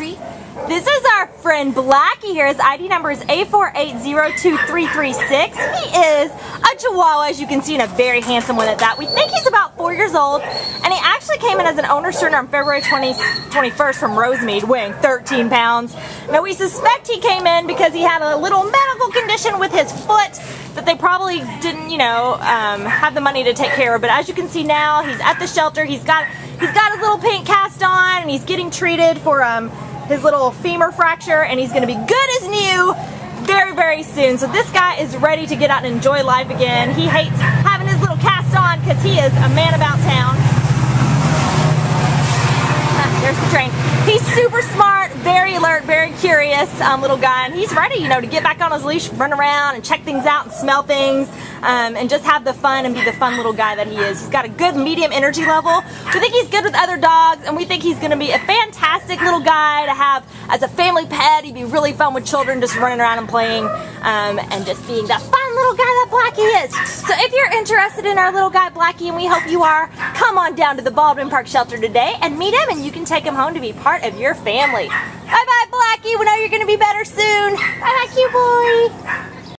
Country. This is our friend Blackie here. His ID number is A4802336. He is a Chihuahua, as you can see, and a very handsome one at that. We think he's about four years old, and he actually came in as an owner surrender on February 20, 21st from Rosemead, weighing 13 pounds. Now, we suspect he came in because he had a little medical condition with his foot that they probably didn't, you know, um, have the money to take care of. But as you can see now, he's at the shelter. He's got he's got his little paint cast on, and he's getting treated for um, his little femur fracture, and he's to be good as new very, very soon. So this guy is ready to get out and enjoy life again. He hates having his little cast on because he is a man about town. There's the train. He's super smart, very alert, very curious um, little guy, and he's ready, you know, to get back on his leash, run around and check things out and smell things, um, and just have the fun and be the fun little guy that he is. He's got a good medium energy level. We think he's good with other dogs, and we think he's going to be a fantastic little guy to have as a family pet. He'd be really fun with children, just running around and playing, um, and just being the fun little guy that Blackie is. So if you're interested in our little guy Blackie, and we hope you are, come on down to the Baldwin Park Shelter today and meet him, and you can take him home to be part of your family. Bye bye, Blackie. We know you're going to be better soon. Bye bye, cute boy.